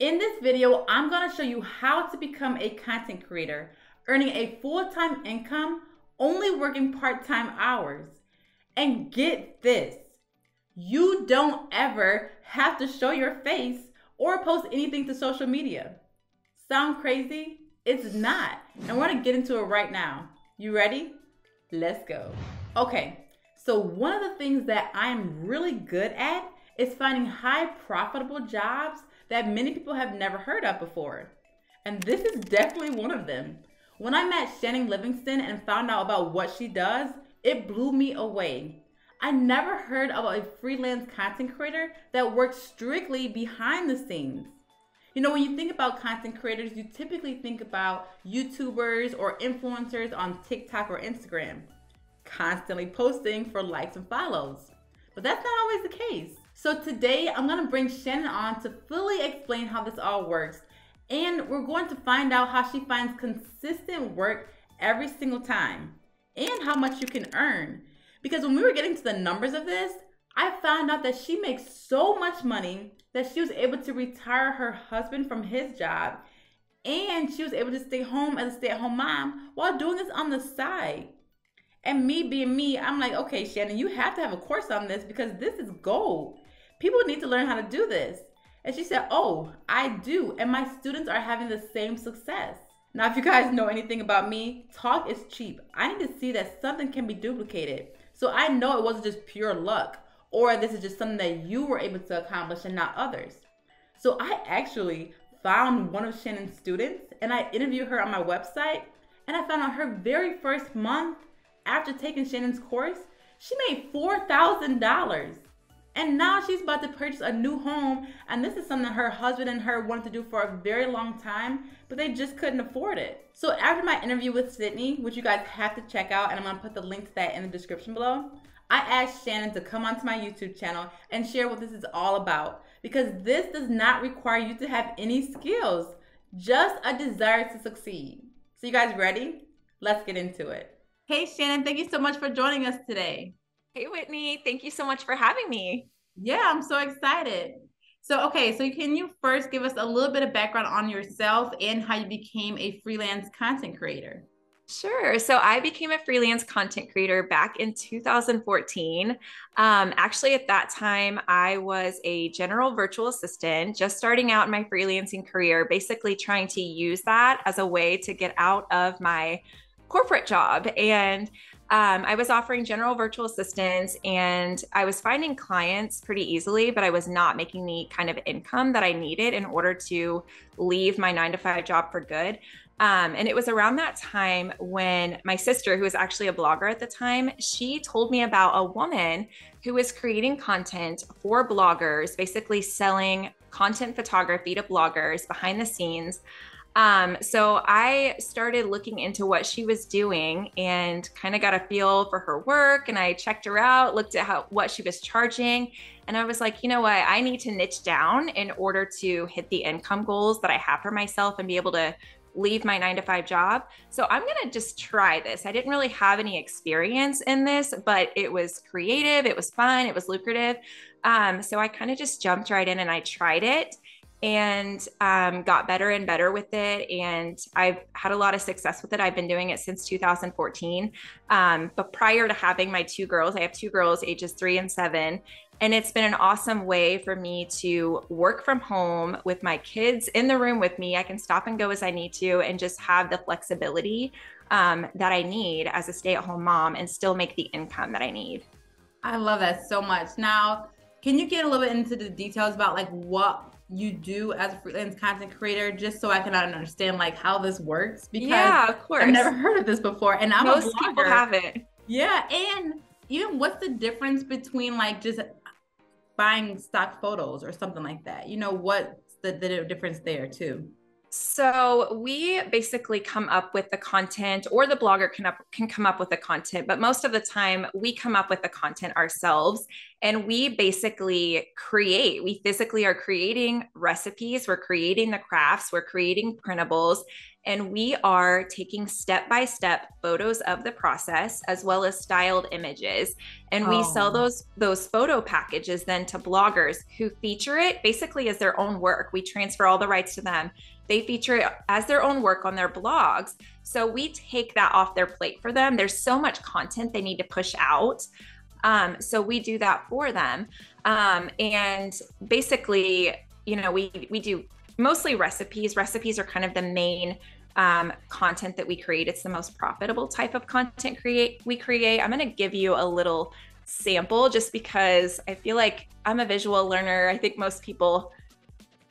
In this video, I'm gonna show you how to become a content creator, earning a full-time income, only working part-time hours. And get this, you don't ever have to show your face or post anything to social media. Sound crazy? It's not. And we're gonna get into it right now. You ready? Let's go. Okay, so one of the things that I'm really good at is finding high profitable jobs that many people have never heard of before. And this is definitely one of them. When I met Shannon Livingston and found out about what she does, it blew me away. I never heard of a freelance content creator that works strictly behind the scenes. You know, when you think about content creators, you typically think about YouTubers or influencers on TikTok or Instagram, constantly posting for likes and follows. But that's not always the case. So today I'm gonna bring Shannon on to fully explain how this all works. And we're going to find out how she finds consistent work every single time and how much you can earn. Because when we were getting to the numbers of this, I found out that she makes so much money that she was able to retire her husband from his job and she was able to stay home as a stay at home mom while doing this on the side. And me being me, I'm like, okay, Shannon, you have to have a course on this because this is gold. People need to learn how to do this. And she said, Oh, I do. And my students are having the same success. Now, if you guys know anything about me, talk is cheap. I need to see that something can be duplicated. So I know it wasn't just pure luck or this is just something that you were able to accomplish and not others. So I actually found one of Shannon's students and I interviewed her on my website. And I found out her very first month after taking Shannon's course, she made $4,000. And now she's about to purchase a new home. And this is something her husband and her wanted to do for a very long time, but they just couldn't afford it. So after my interview with Sydney, which you guys have to check out, and I'm gonna put the link to that in the description below, I asked Shannon to come onto my YouTube channel and share what this is all about because this does not require you to have any skills, just a desire to succeed. So, you guys ready? Let's get into it. Hey, Shannon, thank you so much for joining us today. Hey, Whitney. Thank you so much for having me. Yeah, I'm so excited. So, okay, so can you first give us a little bit of background on yourself and how you became a freelance content creator? Sure. So I became a freelance content creator back in 2014. Um, actually, at that time, I was a general virtual assistant, just starting out in my freelancing career, basically trying to use that as a way to get out of my corporate job. And um, I was offering general virtual assistance and I was finding clients pretty easily, but I was not making the kind of income that I needed in order to leave my nine to five job for good. Um, and it was around that time when my sister, who was actually a blogger at the time, she told me about a woman who was creating content for bloggers, basically selling content photography to bloggers behind the scenes. Um, so I started looking into what she was doing and kind of got a feel for her work. And I checked her out, looked at how what she was charging, and I was like, you know what? I need to niche down in order to hit the income goals that I have for myself and be able to leave my nine to five job. So I'm going to just try this. I didn't really have any experience in this, but it was creative, it was fun, it was lucrative. Um, so I kind of just jumped right in and I tried it and um, got better and better with it. And I've had a lot of success with it. I've been doing it since 2014. Um, but prior to having my two girls, I have two girls, ages three and seven. And it's been an awesome way for me to work from home with my kids in the room with me. I can stop and go as I need to and just have the flexibility um, that I need as a stay at home mom and still make the income that I need. I love that so much. Now, can you get a little bit into the details about like what you do as a freelance content creator just so I can understand like how this works because yeah, of course. I've never heard of this before and I'm Most a blogger. people haven't. Yeah, and even what's the difference between like just buying stock photos or something like that? You know, what's the, the difference there too? So we basically come up with the content or the blogger can up, can come up with the content, but most of the time we come up with the content ourselves And we basically create, we physically are creating recipes, we're creating the crafts, we're creating printables, and we are taking step by step photos of the process as well as styled images. And we oh. sell those those photo packages then to bloggers who feature it basically as their own work. We transfer all the rights to them they feature it as their own work on their blogs so we take that off their plate for them there's so much content they need to push out um, so we do that for them um, and basically you know we we do mostly recipes. Recipes are kind of the main um, content that we create. It's the most profitable type of content create we create. I'm going to give you a little sample just because I feel like I'm a visual learner. I think most people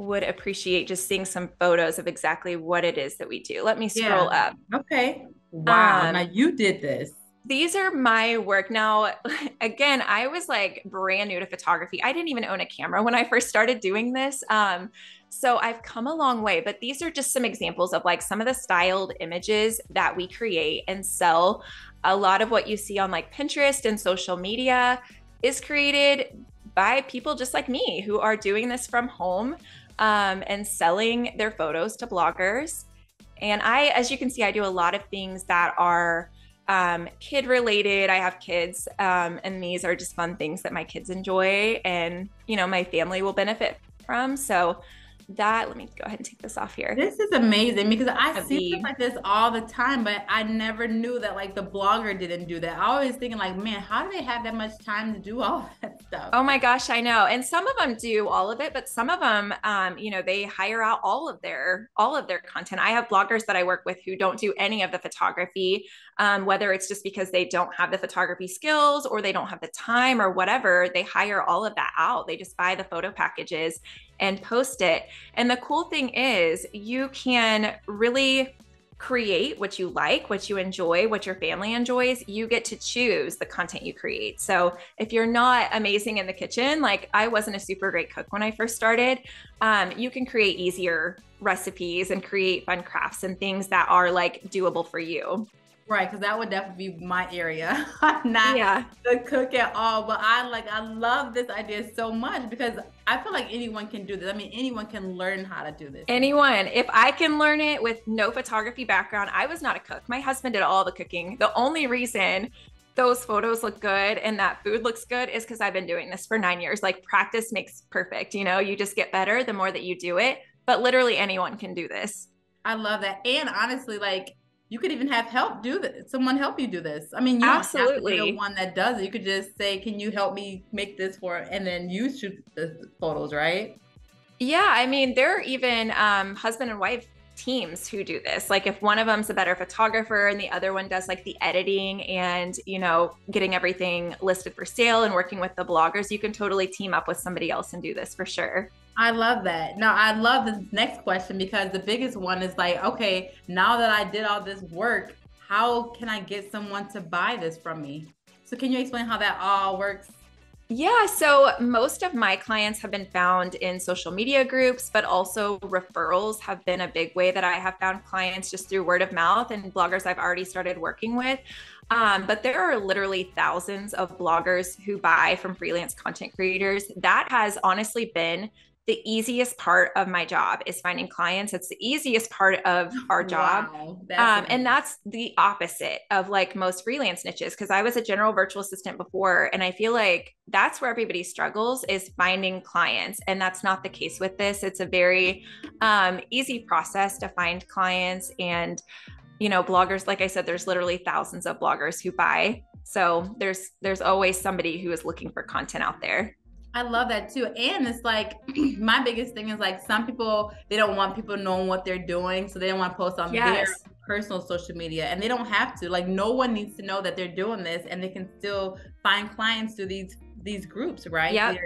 would appreciate just seeing some photos of exactly what it is that we do. Let me scroll yeah. up. Okay. Wow. Um, now you did this. These are my work. Now, again, I was like brand new to photography. I didn't even own a camera when I first started doing this. Um, so I've come a long way, but these are just some examples of like some of the styled images that we create and sell. A lot of what you see on like Pinterest and social media is created by people just like me who are doing this from home um, and selling their photos to bloggers. And I, as you can see, I do a lot of things that are um, kid related. I have kids, um, and these are just fun things that my kids enjoy and, you know, my family will benefit from. So that let me go ahead and take this off here. This is amazing because i see stuff like this all the time but i never knew that like the blogger didn't do that. I always thinking like man how do they have that much time to do all that stuff? Oh my gosh i know. And some of them do all of it but some of them um, you know they hire out all of their all of their content. I have bloggers that i work with who don't do any of the photography um, whether it's just because they don't have the photography skills or they don't have the time or whatever they hire all of that out they just buy the photo packages and post it. And the cool thing is, you can really create what you like, what you enjoy, what your family enjoys. You get to choose the content you create. So if you're not amazing in the kitchen, like I wasn't a super great cook when I first started, um, you can create easier recipes and create fun crafts and things that are like doable for you. Right, because that would definitely be my area. I'm not yeah. the cook at all, but I like I love this idea so much because I feel like anyone can do this. I mean, anyone can learn how to do this. Anyone. If I can learn it with no photography background, I was not a cook. My husband did all the cooking. The only reason those photos look good and that food looks good is because I've been doing this for nine years. Like practice makes perfect. You know, you just get better the more that you do it. But literally anyone can do this. I love that. And honestly, like you could even have help do this someone help you do this. I mean you absolutely don't have to be the one that does it. You could just say can you help me make this for and then you shoot the photos right? Yeah i mean there are even um, husband and wife teams who do this. Like if one of them's a better photographer and the other one does like the editing and you know getting everything listed for sale and working with the bloggers you can totally team up with somebody else and do this for sure I love that. Now, I love this next question because the biggest one is like, okay, now that I did all this work, how can I get someone to buy this from me? So, can you explain how that all works? Yeah, so most of my clients have been found in social media groups, but also referrals have been a big way that I have found clients just through word of mouth and bloggers I've already started working with. Um, but there are literally thousands of bloggers who buy from freelance content creators. That has honestly been the easiest part of my job is finding clients. It's the easiest part of our job. Wow, um, and that's the opposite of like most freelance niches. Cause I was a general virtual assistant before. And I feel like that's where everybody struggles is finding clients. And that's not the case with this. It's a very um, easy process to find clients. And, you know, bloggers, like I said, there's literally thousands of bloggers who buy. So there's there's always somebody who is looking for content out there. I love that too. And it's like my biggest thing is like some people they don't want people knowing what they're doing, so they don't want to post on yes. their personal social media, and they don't have to. Like no one needs to know that they're doing this, and they can still find clients through these these groups, right? Yeah.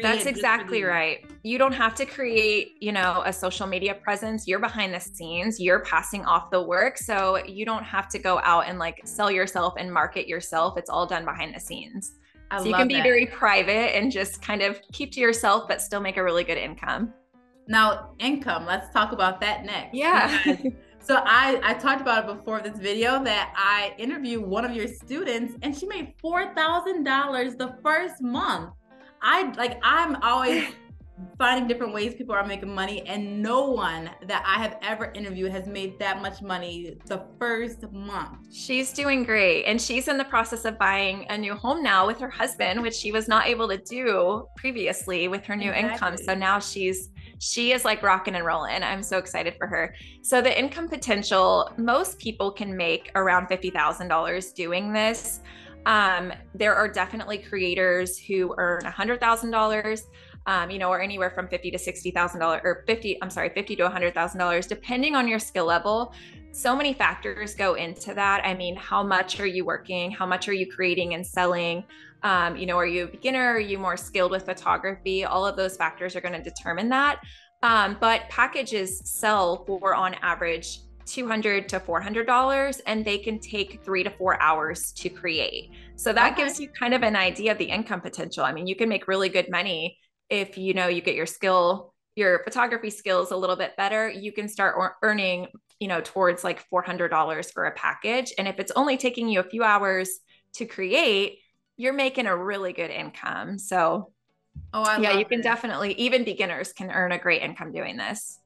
That's exactly right. You don't have to create, you know, a social media presence. You're behind the scenes. You're passing off the work. So you don't have to go out and like sell yourself and market yourself. It's all done behind the scenes. I so you can be very private and just kind of keep to yourself, but still make a really good income. Now, income, let's talk about that next. Yeah. So I I talked about it before this video that I interviewed one of your students and she made four thousand dollars the first month. I like I'm always finding different ways people are making money and no one that i have ever interviewed has made that much money the first month. She's doing great and she's in the process of buying a new home now with her husband which she was not able to do previously with her new exactly. income. So now she's she is like rocking and rolling. I'm so excited for her. So the income potential most people can make around $50000 doing this. Um, there are definitely creators who earn $100000 um, you know, or anywhere from fifty to sixty thousand dollars, or fifty. I'm sorry, fifty to hundred thousand dollars, depending on your skill level. So many factors go into that. I mean, how much are you working? How much are you creating and selling? Um, you know, are you a beginner? Are you more skilled with photography? All of those factors are going to determine that. Um, but packages sell for on average 200 to 400 dollars and they can take three to four hours to create so that okay. gives you kind of an idea of the income potential i mean you can make really good money if you know you get your skill your photography skills a little bit better you can start earning you know towards like $400 for a package. And if it's only taking you a few hours to create you're making a really good income. So oh I yeah you can it. definitely even beginners can earn a great income doing this.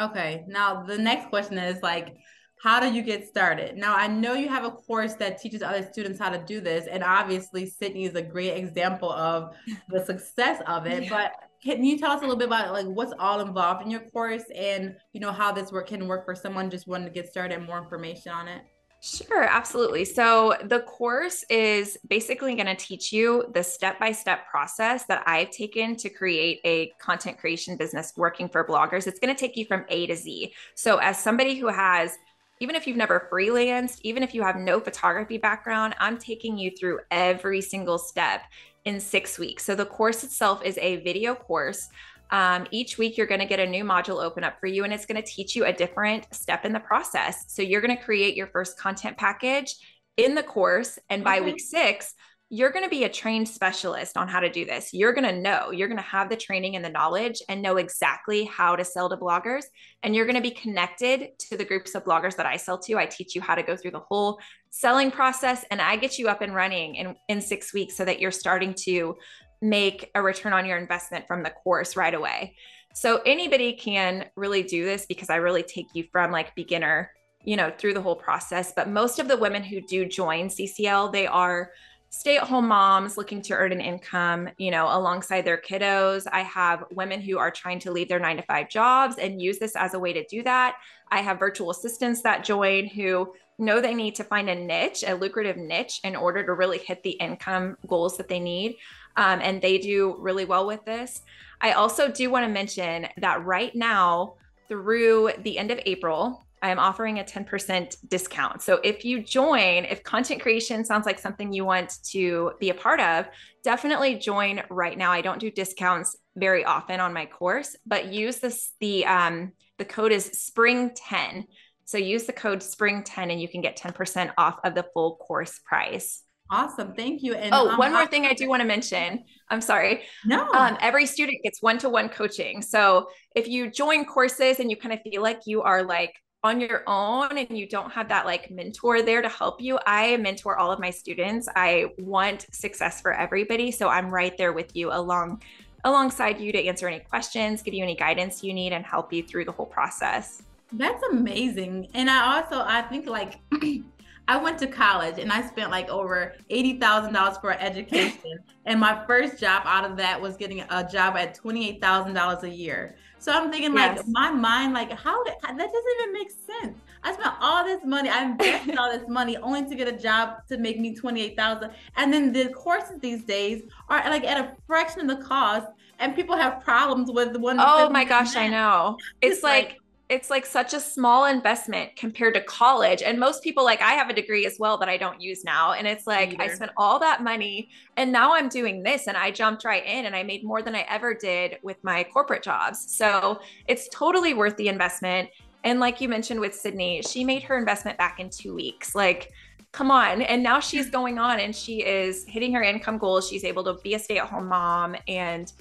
Okay. Now the next question is like how do you get started? Now, I know you have a course that teaches other students how to do this, and obviously, Sydney is a great example of the success of it. Yeah. But can you tell us a little bit about like what's all involved in your course, and you know how this work can work for someone just wanting to get started and more information on it? Sure, absolutely. So, the course is basically going to teach you the step by step process that I've taken to create a content creation business working for bloggers. It's going to take you from A to Z. So, as somebody who has even if you've never freelanced, even if you have no photography background, I'm taking you through every single step in six weeks. So the course itself is a video course. Um, each week, you're going to get a new module open up for you, and it's going to teach you a different step in the process. So you're going to create your first content package in the course. And by okay. week six, you're going to be a trained specialist on how to do this. You're going to know, you're going to have the training and the knowledge and know exactly how to sell to bloggers. And you're going to be connected to the groups of bloggers that I sell to. I teach you how to go through the whole selling process and I get you up and running in, in six weeks so that you're starting to make a return on your investment from the course right away. So anybody can really do this because I really take you from like beginner, you know, through the whole process. But most of the women who do join CCL, they are stay at home moms looking to earn an income, you know, alongside their kiddos. I have women who are trying to leave their nine to five jobs and use this as a way to do that. I have virtual assistants that join who know they need to find a niche, a lucrative niche, in order to really hit the income goals that they need. Um, and they do really well with this. I also do want to mention that right now, through the end of April, I'm offering a 10% discount. So if you join, if content creation sounds like something you want to be a part of, definitely join right now. I don't do discounts very often on my course, but use this the um the code is spring 10. So use the code spring 10 and you can get 10% off of the full course price. Awesome. Thank you. And oh, um, one more thing I do want to mention. I'm sorry. No. Um, every student gets one to one coaching. So if you join courses and you kind of feel like you are like on your own and you don't have that like mentor there to help you, I mentor all of my students. I want success for everybody, so I'm right there with you along alongside you to answer any questions, give you any guidance you need and help you through the whole process. That's amazing. And I also I think like I went to college and I spent like over $80,000 for education. and my first job out of that was getting a job at $28,000 a year. So I'm thinking yes. like my mind, like how did, that doesn't even make sense. I spent all this money, I invested all this money only to get a job to make me 28,000. And then the courses these days are like at a fraction of the cost and people have problems with oh the one. Oh my gosh, I know. It's, it's like, like it's like such a small investment compared to college and most people like i have a degree as well that i don't use now and it's like i spent all that money and now i'm doing this and i jumped right in and i made more than i ever did with my corporate jobs. So it's totally worth the investment and like you mentioned with sydney she made her investment back in two weeks like come on and now she's going on and she is hitting her income goals. She's able to be a stay-at-home mom and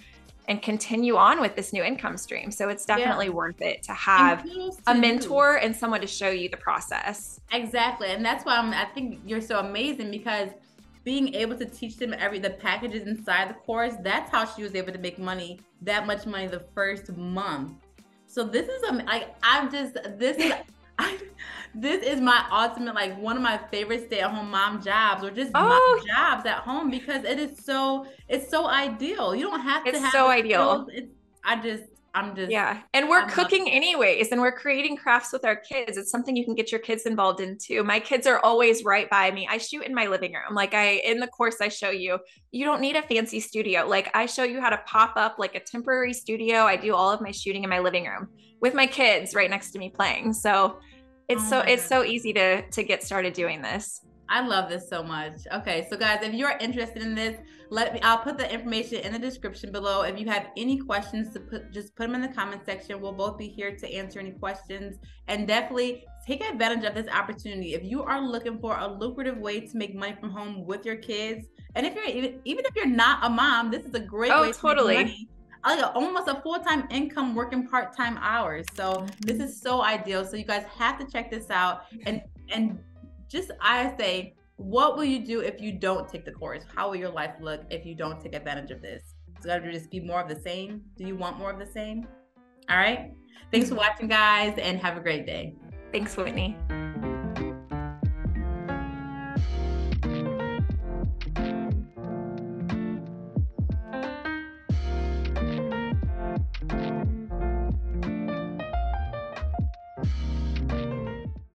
and continue on with this new income stream. So it's definitely yeah. worth it to have a mentor and someone to show you the process. Exactly. And that's why I'm, I think you're so amazing because being able to teach them every the packages inside the course, that's how she was able to make money, that much money the first month. So this is like I'm just this is I, this is my ultimate like one of my favorite stay-at-home mom jobs or just oh. jobs at home because it is so it's so ideal. You don't have it's to have so ideal. It's, I just I'm just yeah, and we're I'm cooking anyways, and we're creating crafts with our kids. It's something you can get your kids involved in too. My kids are always right by me. I shoot in my living room. Like I in the course, I show you you don't need a fancy studio. Like I show you how to pop up like a temporary studio. I do all of my shooting in my living room with my kids right next to me playing. So it's oh so it's so easy to to get started doing this. I love this so much. Okay, so guys, if you're interested in this, let me. I'll put the information in the description below. If you have any questions, to put just put them in the comment section. We'll both be here to answer any questions, and definitely take advantage of this opportunity. If you are looking for a lucrative way to make money from home with your kids, and if you're even even if you're not a mom, this is a great oh, way to totally. make money like a, almost a full-time income working part-time hours so this is so ideal so you guys have to check this out and and just I say, what will you do if you don't take the course? How will your life look if you don't take advantage of this? It's going to just be more of the same. Do you want more of the same? All right. Thanks for mm-hmm. watching, guys, and have a great day. Thanks, Whitney.